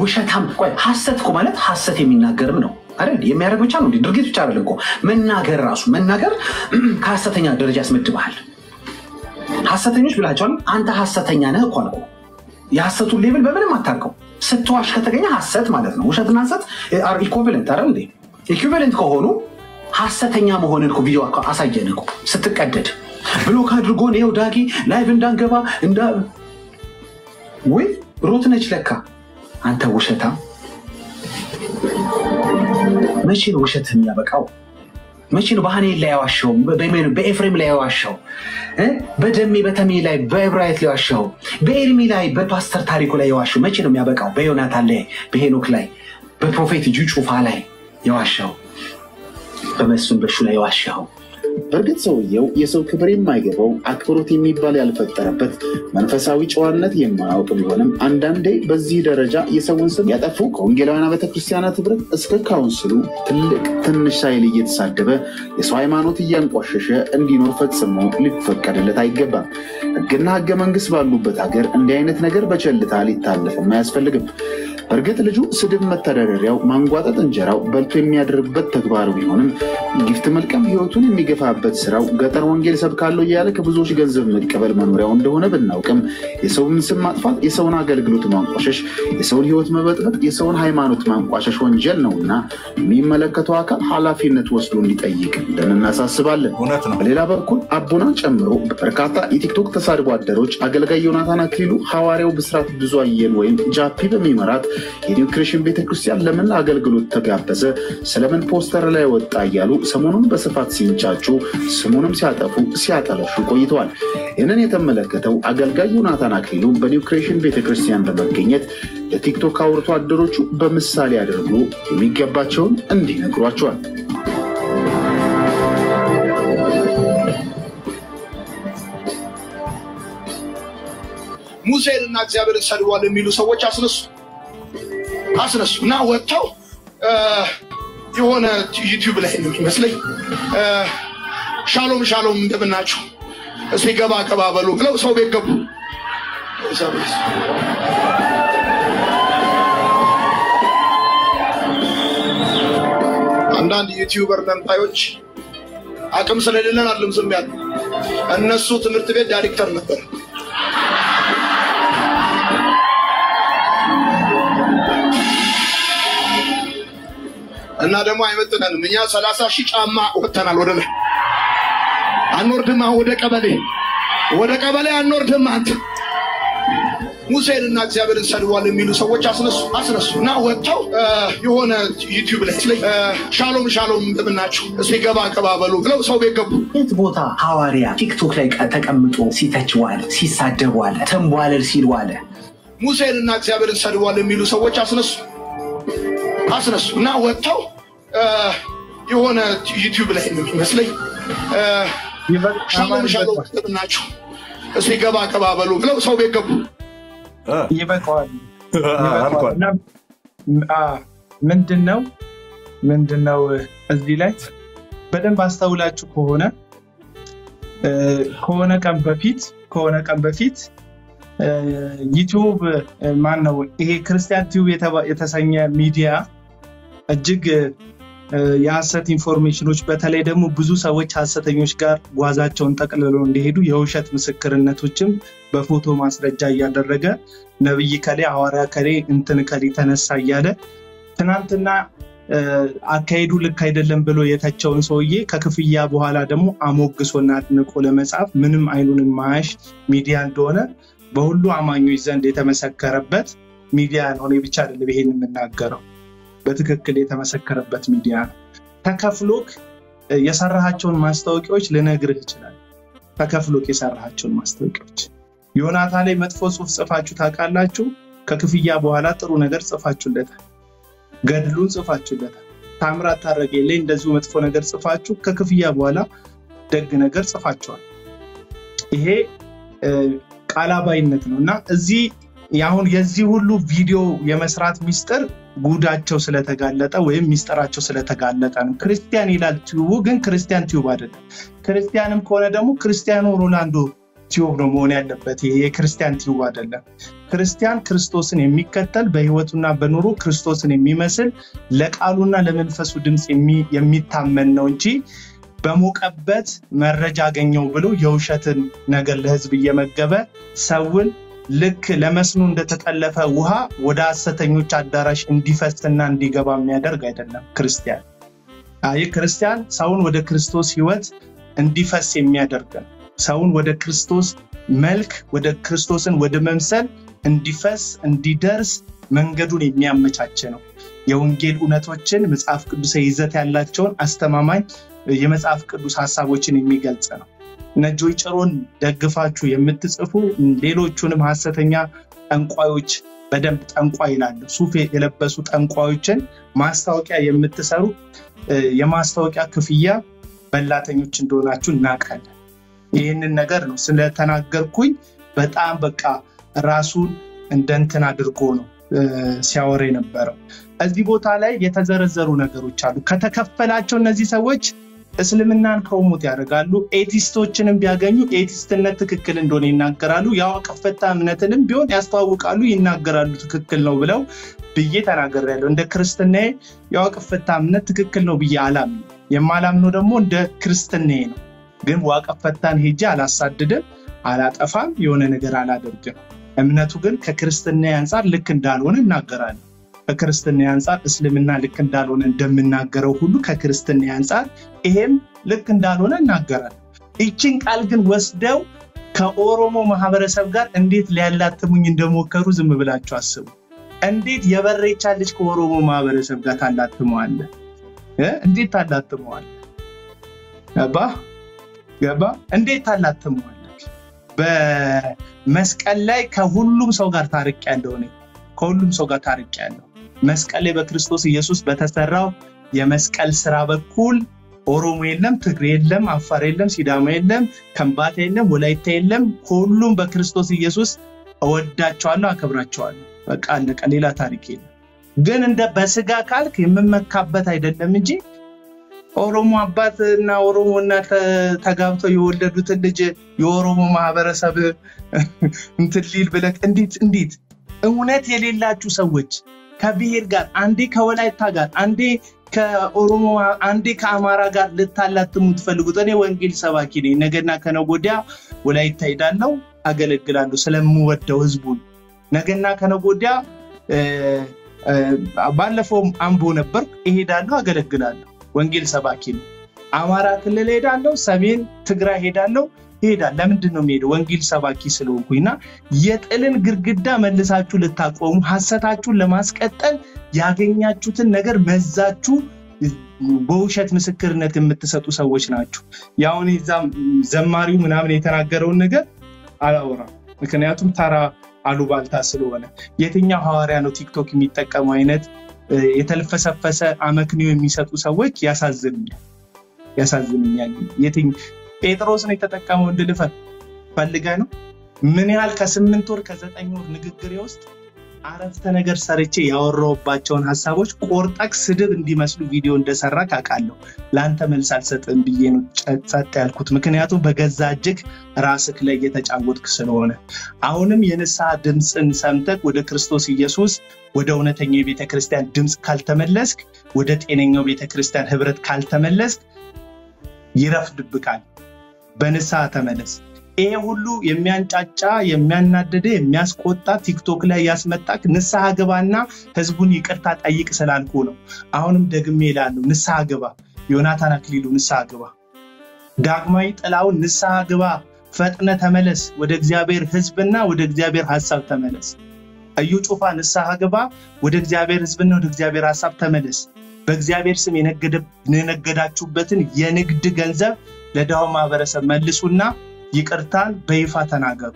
S5: ውሸታም ሐሰት እኮ ማለት ሐሰት የሚናገርም ነው አይደል የሚያደርግ ብቻ ነው ድርጊት ብቻ አይደለም እኮ። መናገር ራሱ መናገር ከሐሰተኛ ደረጃ ያስመድብሃል። ሐሰተኞች ብላቸዋል አንተ ሐሰተኛ ነህ እኮ አልኩህ የሐሰቱን label በምንም አታርቀው ስትዋሽ ከተገኘ ሐሰት ማለት ነው። ውሸትና ሐሰት are አይደል እንዴ? equivalent ከሆኑ ሐሰተኛ መሆንን እኮ ቪዲዮ አሳየን እኮ ስትቀደድ። block አድርጎን ይኸው ዳጊ live እንዳንገባ እንዳ ወይ ሮት ነች ለካ። አንተ ውሸታም መቼ ነው ውሸት የሚያበቃው? መቼ ነው በሃኔል ላይ ያዋሸው? በኤፍሬም ላይ ያዋሸው? በደሜ በተሜ ላይ በዕብራይት ላይ ያዋሸው? በኤርሚ ላይ በፓስተር ታሪኩ ላይ የዋሸው መቼ ነው የሚያበቃው? በዮናታን ላይ በሄኖክ ላይ በ prophet እዩ ጩፋ ላይ የዋሸው በመስፍን በሹ ላይ የዋሸው
S4: በእርግጥ ሰውየው የሰው ክብር የማይገባው አክብሮት የሚባል ያልፈጠረበት መንፈሳዊ ጨዋነት የማያውቅ ቢሆንም አንዳንዴ በዚህ ደረጃ የሰውን ስም ያጠፉ ከወንጌላውያን ቤተክርስቲያናት ህብረት እስከ ካውንስሉ ትልቅ ትንሽ ሳይል እየተሳደበ የሰው ሃይማኖት እያንቋሸሸ እንዲኖር ፈጽሞ ሊፈቀድለት አይገባም። ህግና ህገ መንግስት ባሉበት ሀገር እንዲህ አይነት ነገር በቸልታ ሊታለፍም አያስፈልግም። በእርግጥ ልጁ ስድብ መተዳደሪያው፣ ማንጓጠጥ እንጀራው በልቶ የሚያድርበት ተግባሩ ቢሆንም gift መልቀም ህይወቱን የሚገፋበት ስራው ገጠር ወንጌል ሰብካለሁ እያለ ከብዙዎች ገንዘብ መቀበል መኖሪያው እንደሆነ ብናውቅም የሰውን ስም ማጥፋት፣ የሰውን አገልግሎት ማንቋሸሽ፣ የሰውን ህይወት መበጥበጥ፣ የሰውን ሃይማኖት ማንቋሸሽ ወንጀል ነውና የሚመለከተው አካል ኃላፊነት ወስዶ እንዲጠይቅ እንደምናሳስባለን። በሌላ በኩል አቦናን ጨምሮ በርካታ የቲክቶክ ተሳድቦ አደሮች አገልጋይ ዮናታን አክሊሉ ሐዋርያው ብስራት ብዙአየሁ ወይም ጃፒ በሚመራት የኒው ክሬሽን ቤተክርስቲያን ለምን አገልግሎት ተጋበዘ፣ ስለምን ፖስተር ላይ ወጣ እያሉ ሰሞኑን በስፋት ሲንጫጩ ስሙንም ሲያጠፉ ሲያጠለሹ ቆይተዋል። ይህንን የተመለከተው አገልጋይ ዮናታን አክሊሉ በኒው ክሬሽን ቤተክርስቲያን በመገኘት ለቲክቶክ አውርቶ አደሮቹ በምሳሌ አድርጎ የሚገባቸውን እንዲህ ነግሯቸዋል።
S3: ሙሴንና እግዚአብሔርን ሰድቧል የሚሉ ሰዎች አስነሱ አስነሱ እና ወጥተው የሆነ ዩቲዩብ ላይ ነው የሚመስለኝ ሻሎም ሻሎም እንደምናችሁ እስቲ ገባ ገባ በሉ ብለው ሰው ቤት ገቡ። አንዳንድ ዩቲዩበር ነንታዮች አቅም ስለሌለን አለም ዝም ያሉ እነሱ ትምህርት ቤት ዳይሬክተር ነበር። እና ደግሞ አይመጥነንም። እኛ ሰላሳ ሺህ ጫማ ወጥተናል ወደ ላይ አንወርድም። ወደ ቀበሌ ወደ ቀበሌ አንወርድም። አንተ ሙሴን እና እግዚአብሔርን ሰድቧል የሚሉ ሰዎች አስነሱ አስነሱ እና ወጥተው የሆነ ዩቲዩብ ላይ ሻሎም ሻሎም እንደምናችሁ እስቲ ገባ ገባ በሉ ብለው ሰው ቤት ገቡ።
S5: የት ቦታ ሐዋርያ ቲክቶክ ላይ ተቀምጦ ሲተች ዋለ፣ ሲሳደብ ዋለ፣ ተንቧለል ሲል ዋለ።
S3: ሙሴን እና እግዚአብሔርን ሰድቧል የሚሉ ሰዎች አስነሱ አስነሱ እና ወጥተው የሆነ ዩቲዩብ ላይ ነው የሚመስለኝ እ፣ ሻሎም ሻሎም እንደምናችሁ እስቲ ገባ ገባ በሉ ብለው ሰው ቤት ገቡ።
S2: እ፣
S1: ይበቃዋል።
S2: አልኳል።
S1: እና አ፣ ምንድን ነው ምንድን ነው እዚህ ላይ በደንብ አስተውላችሁ ከሆነ እ፣ ከሆነ ቀን በፊት ከሆነ ቀን በፊት ዩቲዩብ ማን ነው ይሄ ክርስቲያን ቲዩብ የተሰኘ ሚዲያ እጅግ እ፣ የሐሰት information ኖች በተለይ ደግሞ ብዙ ሰዎች ሐሰተኞች ጋር ጓዛቸውን ጠቅልለው እንዲሄዱ የውሸት ምስክርነቶችም በፎቶ ማስረጃ እያደረገ ነብይ ከሌ ሐዋርያ ከሌ እንትን ከሌ ተነሳ እያለ ትናንትና አካሄዱ ልክ አይደለም ብሎ የተቸውን ሰውዬ ከክፍያ በኋላ ደግሞ አሞግሶና አድንቆ ለመጻፍ ምንም አይኑን ማያሽ ሚዲያ እንደሆነ በሁሉ አማኞች ዘንድ የተመሰከረበት ሚዲያ ነው። እኔ ብቻ አይደለም ይሄን የምናገረው፣ በትክክል የተመሰከረበት ሚዲያ ነው። ተከፍሎክ የሰራሃቸውን ማስታወቂያዎች ልነግርህ ይችላል። ተከፍሎክ የሰራሃቸውን ማስታወቂያዎች ዮናታን ላይ መጥፎ ጽሑፍ ጽፋችሁ ታውቃላችሁ። ከክፍያ በኋላ ጥሩ ነገር ጽፋችሁለታል። ገድሉን ጽፋችሁለታል። ታምራት ታረቀኝ ላይ እንደዚሁ መጥፎ ነገር ጽፋችሁ ከክፍያ በኋላ ደግ ነገር ጽፋችኋል። ይሄ ቃላባይነት ነው እና እዚህ አሁን የዚህ ሁሉ ቪዲዮ የመስራት ሚስጥር ጉዳቸው ስለተጋለጠ ወይም ሚስጥራቸው ስለተጋለጠ ነው። ክርስቲያን ይላል ቲዩቡ፣ ግን ክርስቲያን ቲዩብ አይደለም። ክርስቲያንም ከሆነ ደግሞ ክርስቲያኖ ሮላንዶ ቲዩብ ነው መሆን ያለበት። ይሄ የክርስቲያን ቲዩብ አይደለም። ክርስቲያን ክርስቶስን የሚከተል በህይወቱና በኑሮ ክርስቶስን የሚመስል ለቃሉና ለመንፈሱ ድምፅ የሚ- የሚታመን ነው እንጂ በሞቀበት መረጃ አገኘው ብሎ የውሸትን ነገር ለህዝብ እየመገበ ሰውን ልክ ለመስኖ እንደተጠለፈ ውሃ ወደ ሐሰተኞች አዳራሽ እንዲፈስና እንዲገባ የሚያደርግ አይደለም ክርስቲያን። ይህ ክርስቲያን ሰውን ወደ ክርስቶስ ህይወት እንዲፈስ የሚያደርግ ነው። ሰውን ወደ ክርስቶስ መልክ ወደ ክርስቶስን ወደ መምሰል እንዲፈስ እንዲደርስ መንገዱን የሚያመቻች ነው። የወንጌል እውነቶችን መጽሐፍ ቅዱሳዊ ይዘት ያላቸውን አስተማማኝ የመጽሐፍ ቅዱስ ሀሳቦችን የሚገልጽ ነው። እነ ጆይ ጭሮን ደግፋችሁ የምትጽፉ ሌሎቹንም ሀሰተኛ ጠንቋዮች በደንብ ጠንቋይ ይላሉ ሱፍ የለበሱ ጠንቋዮችን ማስታወቂያ የምትሰሩ የማስታወቂያ ክፍያ በላተኞች እንደሆናችሁ እናውቃለን። ይህንን ነገር ነው ስለተናገርኩኝ በጣም በቃ ራሱን እንደ እንትን አድርጎ ነው እ፣ ሲያወራ የነበረው። እዚህ ቦታ ላይ የተዘረዘሩ ነገሮች አሉ። ከተከፈላቸው እነዚህ ሰዎች እስልምናን ፕሮሞት ያደርጋሉ። ኤቲስቶችንም ቢያገኙ ኤቲስትነት ትክክል እንደሆነ ይናገራሉ። የአዋቅፍ ፈታ እምነትንም ቢሆን ያስተዋውቃሉ፣ ይናገራሉ ትክክል ነው ብለው ብዬ ተናግሬያለሁ። እንደ ክርስትናዬ የአዋቅፍ ፈታ እምነት ትክክል ነው ብዬ አላምንም። የማላምነው ደግሞ እንደ ክርስትናዬ ነው። ግን ዋቀፍ ፈታን ሄጄ አላሳድድም፣ አላጠፋም፣ የሆነ ነገር አላደርግም። እምነቱ ግን ከክርስትና አንጻር ልክ እንዳልሆነ እናገራለሁ። ከክርስትና አንጻር እስልምና ልክ እንዳልሆነ እንደምናገረው ሁሉ ከክርስትና አንጻር ይሄም ልክ እንዳልሆነ እናገራለሁ። ይችን ቃል ግን ወስደው ከኦሮሞ ማህበረሰብ ጋር እንዴት ሊያላትሙኝ እንደሞከሩ ዝም ብላችሁ አስቡ። እንዴት የበሬቻ ልጅ ከኦሮሞ ማህበረሰብ ጋር ታላትመዋለህ? እ? እንዴት ታላትመዋለህ? ገባ ገባ? እንዴት ታላትመዋለህ? በመስቀል ላይ ከሁሉም ሰው ጋር ታርቅ ያለው ከሁሉም ሰው ጋር ታርቅ ያለው መስቀል ላይ በክርስቶስ ኢየሱስ በተሰራው የመስቀል ስራ በኩል ኦሮሞ የለም፣ ትግሬ የለም፣ አፋር የለም፣ ሲዳማ የለም፣ ከምባታ የለም፣ ወላይታ የለም። ሁሉም በክርስቶስ ኢየሱስ እወዳቸዋለሁ፣ አከብራቸዋለሁ። በቃ አለቀ። ሌላ ታሪክ የለም። ግን እንደ በስጋ ካልክ የምመካበት አይደለም እንጂ ኦሮሞ አባት እና ኦሮሞ እናት ተጋብተው የወለዱትን ልጅ የኦሮሞ ማህበረሰብ እንትን ሊል ብለህ እንዴት እንዴት እውነት የሌላችሁ ሰዎች ከብሔር ጋር አንዴ ከወላይታ ጋር አንዴ ከኦሮሞ አንዴ ከአማራ ጋር ልታላትሙ የምትፈልጉት እኔ ወንጌል ሰባኪ ነኝ። ነገና ከነገ ወዲያ ወላይታ ሄዳለሁ፣ አገለግላለሁ ስለምወደው ህዝቡን። ነገና ከነገ ወዲያ ባለፈውም አምቦ ነበር፣ እሄዳለሁ፣ አገለግላለሁ። ወንጌል ሰባኪ ነው። አማራ ክልል ሄዳለሁ፣ ሰሜን ትግራይ ሄዳለሁ፣ ይሄዳል። ለምንድን ነው የሚሄደው? ወንጌል ሰባኪ ስለሆንኩኝ የጥልን ግድግዳ መልሳችሁ ልታቆሙ ሀሰታችሁን ለማስቀጠል ያገኛችሁትን ነገር መዛችሁ በውሸት ምስክርነት የምትሰጡ ሰዎች ናችሁ። ያሁን ዘማሪው ምናምን የተናገረውን ነገር አላወራም፣ ምክንያቱም ተራ አሉባልታ ስለሆነ። የትኛው ሐዋርያ ነው ቲክቶክ የሚጠቀሙ አይነት የተልፈሰፈሰ አመክንዮ የሚሰጡ ሰዎች ያሳዝኑኛል፣ ያሳዝኑኛል። የትኝ ጴጥሮስ ነው የተጠቀመው እንድልፈን ፈልገ ነው ምን ያህል ከስምንት ወር ከዘጠኝ ወር ንግግሬ ውስጥ አረፍተ ነገር ሰርቼ ያወራሁባቸውን ሀሳቦች ቆርጠቅ ስድብ እንዲመስሉ ቪዲዮ እንደሰራ ካውቃለሁ። ለአንተ መልስ አልሰጥም ብዬ ነው ጸጥ ያልኩት። ምክንያቱም በገዛ እጅግ ራስክ ላይ እየተጫወትክ ስለሆነ። አሁንም የንስሐ ድምፅን ሰምተክ ወደ ክርስቶስ ኢየሱስ ወደ እውነተኛው የቤተ ክርስቲያን ድምፅ ካልተመለስክ፣ ወደ ጤነኛው ቤተ ክርስቲያን ህብረት ካልተመለስክ ይረፍድብካል። በንስሐ ተመለስ። ይሄ ሁሉ የሚያንጫጫ የሚያናድድ የሚያስቆጣ ቲክቶክ ላይ ያስመጣክ ንስሐ ግባና ህዝቡን ይቅርታ ጠይቅ ስላልኩ ነው። አሁንም ደግሜ እላለሁ፣ ንስሐ ግባ። ዮናታን አክሊሉ ንስሐ ግባ። ዳግማዊ ጥላውን ንስሐ ግባ። ፈጥነ ተመለስ። ወደ እግዚአብሔር ህዝብና ወደ እግዚአብሔር ሀሳብ ተመለስ። እዩ ጩፋ ንስሐ ግባ። ወደ እግዚአብሔር ህዝብና ወደ እግዚአብሔር ሀሳብ ተመለስ። በእግዚአብሔር ስም የነገዳችሁበትን የንግድ ገንዘብ ለድሃው ማህበረሰብ መልሱና ይቅርታን በይፋ ተናገሩ።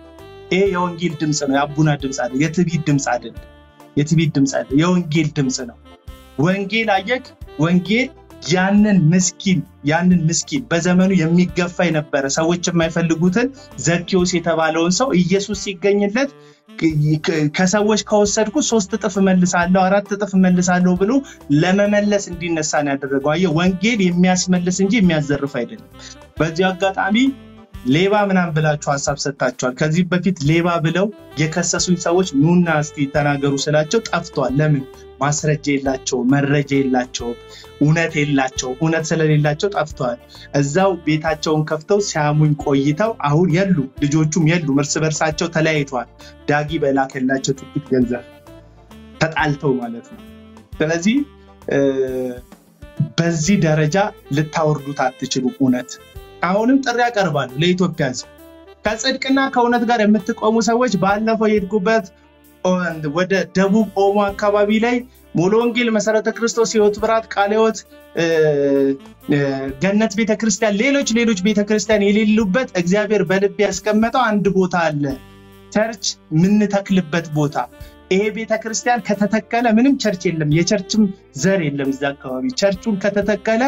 S1: ይሄ የወንጌል ድምፅ ነው፣ የአቡና ድምፅ አይደል፣ የትዕቢት ድምፅ አይደል፣ የትዕቢት ድምፅ አይደል፣ የወንጌል ድምፅ ነው። ወንጌል አየክ፣ ወንጌል ያንን ምስኪን ያንን ምስኪን በዘመኑ የሚገፋ የነበረ ሰዎች የማይፈልጉትን ዘኬዎስ የተባለውን ሰው ኢየሱስ ሲገኝለት ከሰዎች ከወሰድኩ ሶስት እጥፍ እመልሳለሁ አራት እጥፍ እመልሳለሁ ብሎ ለመመለስ እንዲነሳ ነው ያደረገው። አየህ ወንጌል የሚያስመልስ እንጂ የሚያዘርፍ አይደለም። በዚህ አጋጣሚ ሌባ ምናምን ብላችሁ ሀሳብ ሰጥታችኋል። ከዚህ በፊት ሌባ ብለው የከሰሱኝ ሰዎች ኑና እስቲ ተናገሩ ስላቸው ጠፍተዋል። ለምን? ማስረጃ የላቸውም፣ መረጃ የላቸውም፣ እውነት የላቸውም። እውነት ስለሌላቸው ጠፍተዋል። እዛው ቤታቸውን ከፍተው ሲያሙኝ ቆይተው አሁን የሉ፣ ልጆቹም የሉም፣ እርስ በርሳቸው ተለያይተዋል። ዳጊ በላከላቸው ጥቂት ገንዘብ ተጣልተው ማለት ነው። ስለዚህ በዚህ ደረጃ ልታወርዱት አትችሉ። እውነት አሁንም ጥሪ አቀርባለሁ ለኢትዮጵያ ሕዝብ ከጽድቅና ከእውነት ጋር የምትቆሙ ሰዎች ባለፈው የሄድኩበት ወደ ደቡብ ኦሞ አካባቢ ላይ ሙሉ ወንጌል፣ መሰረተ ክርስቶስ፣ ህይወት ብርሃን፣ ቃለ ህይወት፣ ገነት ቤተክርስቲያን፣ ሌሎች ሌሎች ቤተክርስቲያን የሌሉበት እግዚአብሔር በልብ ያስቀመጠው አንድ ቦታ አለ። church የምንተክልበት ቦታ ይሄ ቤተክርስቲያን ከተተከለ ምንም church የለም፣ የ church ም ዘር የለም እዛ አካባቢ። ቸርቹን ከተተከለ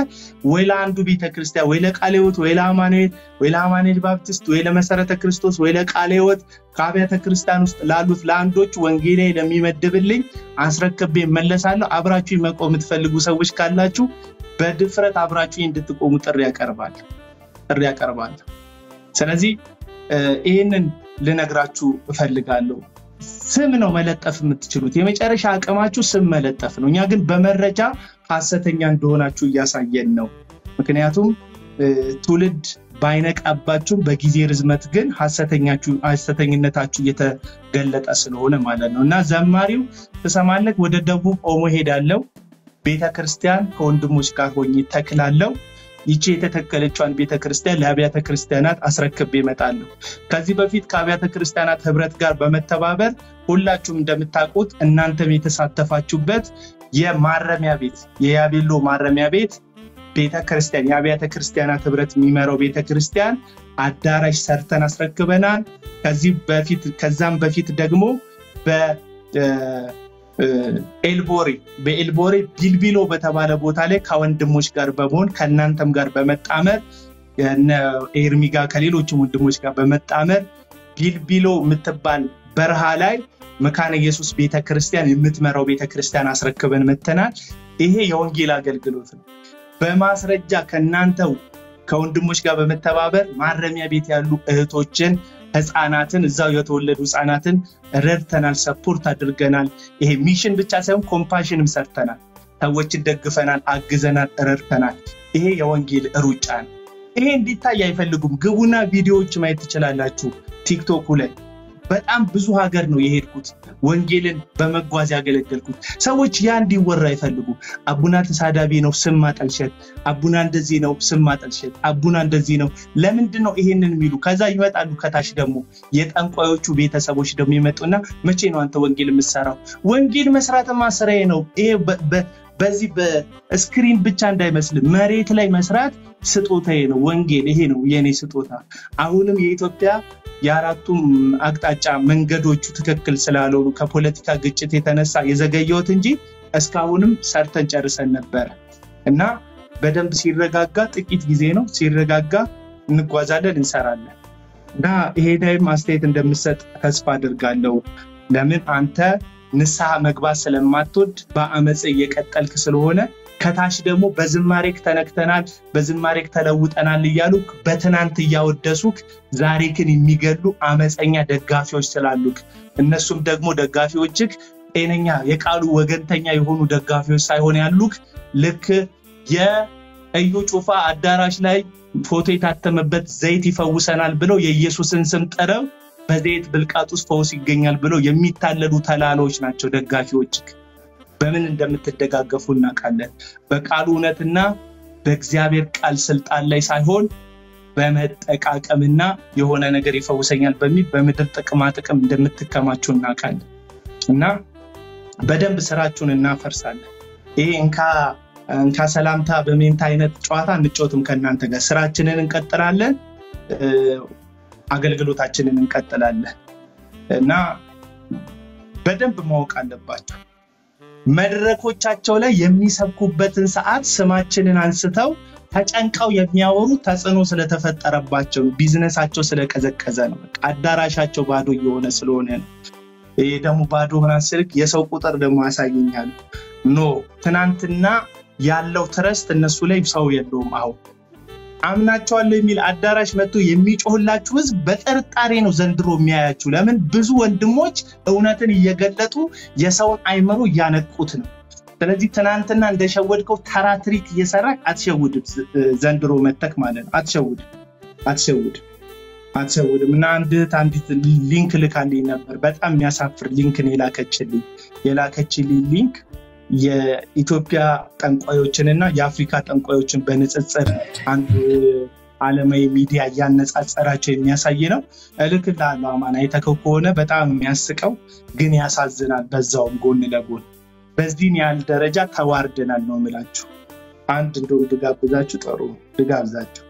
S1: ወይ ለአንዱ ቤተክርስቲያን ወይ ለቃለ ህይወት ወይ ለአማኑኤል ወይ ለአማኑኤል ባፕቲስት ወይ ለመሰረተ ክርስቶስ ወይ ለቃለ ህይወት ከአብያተ ክርስቲያን ውስጥ ላሉት ለአንዶች ወንጌላዊ ለሚመድብልኝ አስረክቤ እመለሳለሁ። አብራችሁ መቆም የምትፈልጉ ሰዎች ካላችሁ በድፍረት አብራችሁ እንድትቆሙ ጥሪ ያቀርባል ጥሪ ያቀርባል። ስለዚህ ይህንን ልነግራችሁ እፈልጋለሁ። ስም ነው መለጠፍ የምትችሉት። የመጨረሻ አቅማችሁ ስም መለጠፍ ነው። እኛ ግን በመረጃ ሐሰተኛ እንደሆናችሁ እያሳየን ነው። ምክንያቱም ትውልድ ባይነቃባችሁም በጊዜ ርዝመት ግን ሐሰተኝነታችሁ እየተገለጠ ስለሆነ ማለት ነው እና ዘማሪው ትሰማለህ፣ ወደ ደቡብ ኦሞ ሄዳለው ቤተ ክርስቲያን ከወንድሞች ጋር ሆኜ ተክላለው። ይቺ የተተከለቿን ቤተ ክርስቲያን ለአብያተ ክርስቲያናት አስረክቤ እመጣለሁ። ከዚህ በፊት ከአብያተ ክርስቲያናት ህብረት ጋር በመተባበር ሁላችሁም እንደምታውቁት እናንተም የተሳተፋችሁበት የማረሚያ ቤት የያቤሎ ማረሚያ ቤት ቤተ ክርስቲያን የአብያተ ክርስቲያናት ህብረት የሚመራው ቤተ ክርስቲያን አዳራሽ ሰርተን አስረክበናል። ከዚህ በፊት ከዛም በፊት ደግሞ በኤልቦሬ በኤልቦሬ ቢልቢሎ በተባለ ቦታ ላይ ከወንድሞች ጋር በመሆን ከእናንተም ጋር በመጣመር ኤርሚ ጋር ከሌሎችም ወንድሞች ጋር በመጣመር ቢልቢሎ የምትባል በረሃ ላይ መካነ ኢየሱስ ቤተክርስቲያን የምትመራው ቤተክርስቲያን አስረክበን መጥተናል። ይሄ የወንጌል አገልግሎት ነው። በማስረጃ ከእናንተው ከወንድሞች ጋር በመተባበር ማረሚያ ቤት ያሉ እህቶችን ህፃናትን እዛው የተወለዱ ህፃናትን ረድተናል፣ support አድርገናል። ይሄ mission ብቻ ሳይሆን compassion ም ሰርተናል። ሰዎችን ደግፈናል፣ አግዘናል፣ ረድተናል። ይሄ የወንጌል ሩጫ ነው። ይሄ እንዲታይ አይፈልጉም። ግቡና ቪዲዮዎች ማየት ትችላላችሁ ቲክቶኩ ላይ በጣም ብዙ ሀገር ነው የሄድኩት ወንጌልን በመጓዝ ያገለገልኩት። ሰዎች ያ እንዲወራ አይፈልጉ። አቡና ተሳዳቢ ነው ስም ማጠልሸት፣ አቡና እንደዚህ ነው ስም ማጠልሸት፣ አቡና እንደዚህ ነው። ለምንድን ነው ይሄንን የሚሉ? ከዛ ይመጣሉ ከታች ደግሞ የጠንቋዮቹ ቤተሰቦች ደግሞ ይመጡና መቼ ነው አንተ ወንጌል የምትሰራው? ወንጌል መስራትማ ስራዬ ነው። ይሄ በዚህ በስክሪን ብቻ እንዳይመስል መሬት ላይ መስራት ስጦታዬ ነው። ወንጌል ይሄ ነው የኔ ስጦታ። አሁንም የኢትዮጵያ የአራቱም አቅጣጫ መንገዶቹ ትክክል ስላልሆኑ ከፖለቲካ ግጭት የተነሳ የዘገየሁት እንጂ እስካሁንም ሰርተን ጨርሰን ነበረ እና በደንብ ሲረጋጋ ጥቂት ጊዜ ነው። ሲረጋጋ እንጓዛለን፣ እንሰራለን እና ይሄ ላይም አስተያየት እንደምሰጥ ተስፋ አድርጋለሁ። ለምን አንተ ንስሐ መግባት ስለማትወድ በአመፅ እየቀጠልክ ስለሆነ ከታች ደግሞ በዝማሬክ ተነክተናል፣ በዝማሬክ ተለውጠናል እያሉ በትናንት እያወደሱክ ዛሬ ግን የሚገሉ አመፀኛ ደጋፊዎች ስላሉክ እነሱም ደግሞ ደጋፊዎችክ ጤነኛ የቃሉ ወገንተኛ የሆኑ ደጋፊዎች ሳይሆን ያሉክ ልክ የእዩ ጩፋ አዳራሽ ላይ ፎቶ የታተመበት ዘይት ይፈውሰናል ብለው የኢየሱስን ስም ጠረው በዘይት ብልቃጥ ውስጥ ፈውስ ይገኛል ብለው የሚታለሉ ተላላዎች ናቸው ደጋፊዎችክ። በምን እንደምትደጋገፉ እናውቃለን። በቃሉ እውነትና በእግዚአብሔር ቃል ስልጣን ላይ ሳይሆን በመጠቃቀምና የሆነ ነገር ይፈውሰኛል በሚል በምድር ጥቅማ ጥቅም እንደምትከማችሁ እናውቃለን እና በደንብ ስራችሁን እናፈርሳለን። ይሄ እንካ እንካ ሰላምታ በሜንታ አይነት ጨዋታ እንጫወትም ከእናንተ ጋር ስራችንን እንቀጥላለን፣ አገልግሎታችንን እንቀጥላለን እና በደንብ ማወቅ አለባቸው። መድረኮቻቸው ላይ የሚሰብኩበትን ሰዓት ስማችንን አንስተው ተጨንቀው የሚያወሩ ተጽዕኖ ስለተፈጠረባቸው ቢዝነሳቸው ስለቀዘቀዘ ነው። አዳራሻቸው ባዶ እየሆነ ስለሆነ ነው። ይሄ ደግሞ ባዶ ምናምን ስልክ የሰው ቁጥር ደግሞ ያሳየኛል። No ትናንትና ያለው trust እነሱ ላይ ሰው የለውም። አሁን አምናቸዋለሁ የሚል አዳራሽ መጥቶ የሚጮህላችሁ ህዝብ በጥርጣሬ ነው ዘንድሮ የሚያያችሁ። ለምን ብዙ ወንድሞች እውነትን እየገለጡ የሰውን አይምሮ እያነቁት ነው። ስለዚህ ትናንትና እንደሸወድከው ተራ trick እየሰራ አትሸውድም። ዘንድሮ መተክ ማለት ነው። አትሸውድም፣ አትሸውድም፣ አትሸውድም። እና አንድ አንዲት link ልካልኝ ነበር። በጣም የሚያሳፍር link የላከችልኝ። የላከችልኝ link የኢትዮጵያ ጠንቋዮችንና የአፍሪካ ጠንቋዮችን በንጽጽር አንድ ዓለማዊ ሚዲያ እያነጻጸራቸው የሚያሳይ ነው። እልክልሃለሁ አማን፣ አይተከው ከሆነ በጣም የሚያስቀው ግን ያሳዝናል። በዛውም ጎን ለጎን በዚህን ያህል ደረጃ ተዋርደናል ነው የምላችሁ። አንድ እንደውም ድጋብዛችሁ ጥሩ ድጋብዛችሁ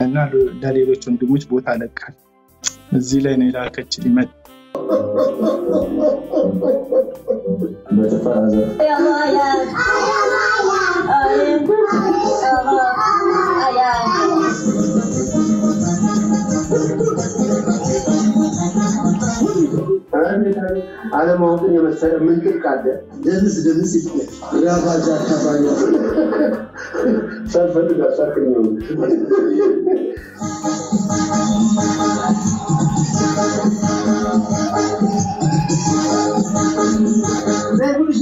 S1: እና ለሌሎች ወንድሞች ቦታ ለቃል እዚህ ላይ ነው የላከችልኝ። መ-
S6: አለማወቅን የመሰለ ምንጥቅ ካለ ደንስ ደንስ ይስኛል። ራባጃ አካባቢ ሳልፈልግ አሳክኝ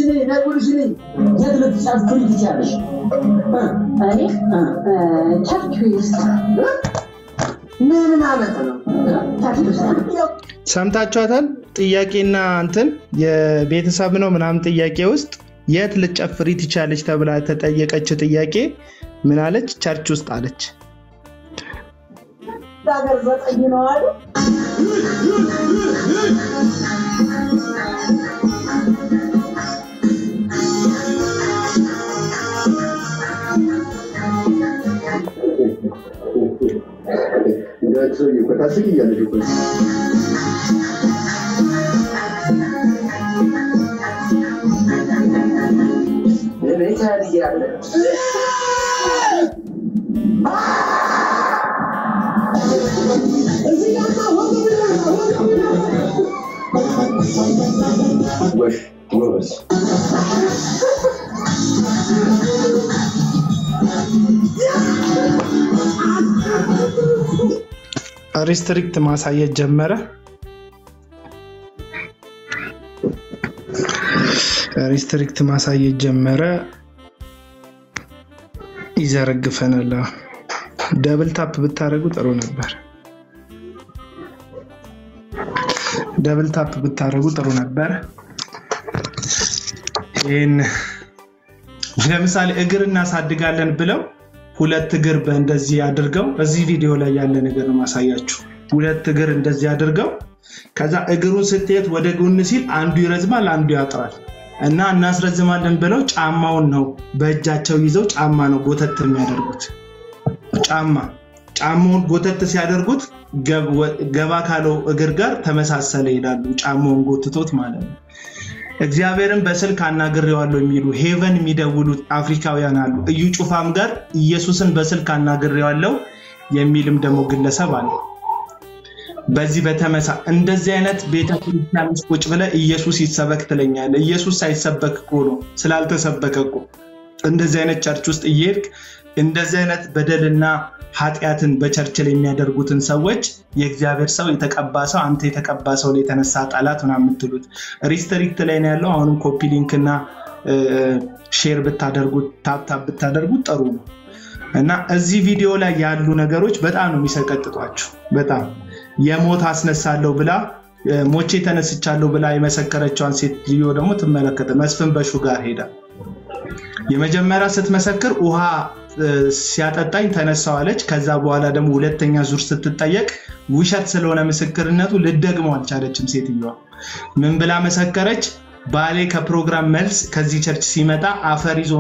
S6: ነኝ ነጉልሽ ነኝ የት ልትጫፍሪ ትችያለሽ?
S7: እኔ ቸርች ውስጥ
S6: ምን ማለት ነው?
S1: ሰምታችኋታል። ጥያቄና እንትን የቤተሰብ ነው ምናምን ጥያቄ ውስጥ የት ልጨፍሪ ትቻለች ተብላ ተጠየቀችው ጥያቄ ምን አለች? ቸርች ውስጥ አለች።
S7: ሀገር ዘጠኝ ነው አሉ።
S6: እንደ ሰውዬ እኮ ታስቂያለሽ እኮ። እኔ ታድያለሁ። ጎሽ ጎበዝ
S1: restrict ማሳየት ጀመረ። restrict ማሳየት ጀመረ። ይዘረግፈናል። double tap ብታደርጉ ጥሩ ነበር። double tap ብታደርጉ ጥሩ ነበር። ይህን ለምሳሌ እግር እናሳድጋለን ብለው ሁለት እግር በእንደዚህ አድርገው እዚህ ቪዲዮ ላይ ያለ ነገር ነው ማሳያችሁ። ሁለት እግር እንደዚህ አድርገው ከዛ እግሩን ስትሄድ ወደ ጎን ሲል አንዱ ይረዝማል፣ አንዱ ያጥራል እና እናስረዝማለን ብለው ጫማውን ነው በእጃቸው ይዘው ጫማ ነው ጎተት የሚያደርጉት። ጫማ ጫማውን ጎተት ሲያደርጉት ገባ ካለው እግር ጋር ተመሳሰለ ይላሉ። ጫማውን ጎትቶት ማለት ነው። እግዚአብሔርን በስልክ አናግሬዋለሁ የሚሉ ሄቨን የሚደውሉት አፍሪካውያን አሉ። እዩ ጩፋም ጋር ኢየሱስን በስልክ አናግሬዋለሁ የሚልም ደግሞ ግለሰብ አለ። በዚህ በተመሳ እንደዚህ አይነት ቤተክርስቲያን ውስጥ ቁጭ ብለህ ኢየሱስ ይሰበክ ትለኛለህ። ኢየሱስ ሳይሰበክ እኮ ነው ስላልተሰበከ እኮ እንደዚህ አይነት church ውስጥ እየሄድክ እንደዚህ አይነት በደልና ኃጢአትን በ church ላይ የሚያደርጉትን ሰዎች የእግዚአብሔር ሰው የተቀባ ሰው አንተ የተቀባ ሰው ላይ የተነሳ ጠላት ምናምን የምትሉት restrict ላይ ያለው። አሁንም copy link እና share ብታደርጉት tap tap ብታደርጉት ጥሩ ነው እና እዚህ ቪዲዮ ላይ ያሉ ነገሮች በጣም ነው የሚሰቀጥጧቸው። በጣም የሞት አስነሳለሁ ብላ ሞቼ ተነስቻለሁ ብላ የመሰከረችዋን ሴትዮ ደግሞ ትመለከተ መስፍን በሹ ጋር ሄዳ የመጀመሪያ ስትመሰክር ውሃ ሲያጠጣኝ ተነሳው አለች። ከዛ በኋላ ደግሞ ሁለተኛ ዙር ስትጠየቅ ውሸት ስለሆነ ምስክርነቱ ልደግመው አልቻለችም። ሴትዮዋ ምን ብላ መሰከረች? ባሌ ከፕሮግራም መልስ ከዚህ ቸርች ሲመጣ አፈር ይዞ